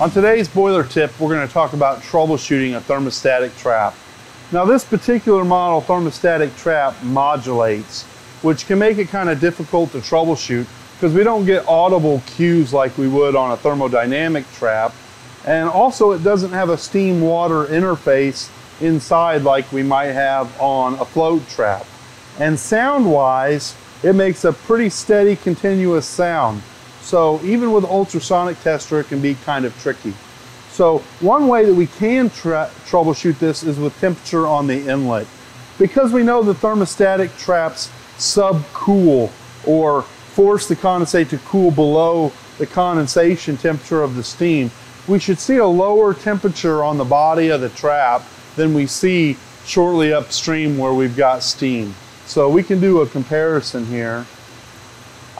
On today's boiler tip, we're going to talk about troubleshooting a thermostatic trap. Now this particular model thermostatic trap modulates, which can make it kind of difficult to troubleshoot because we don't get audible cues like we would on a thermodynamic trap. And also it doesn't have a steam water interface inside like we might have on a float trap. And sound wise, it makes a pretty steady continuous sound. So even with ultrasonic tester, it can be kind of tricky. So one way that we can troubleshoot this is with temperature on the inlet. Because we know the thermostatic traps subcool or force the condensate to cool below the condensation temperature of the steam, we should see a lower temperature on the body of the trap than we see shortly upstream where we've got steam. So we can do a comparison here.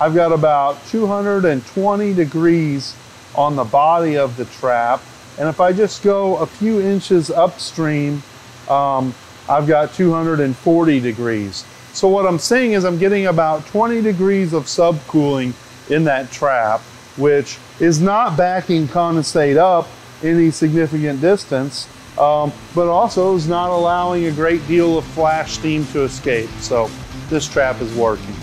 I've got about 220 degrees on the body of the trap. And if I just go a few inches upstream, um, I've got 240 degrees. So what I'm saying is I'm getting about 20 degrees of subcooling in that trap, which is not backing condensate up any significant distance, um, but also is not allowing a great deal of flash steam to escape. So this trap is working.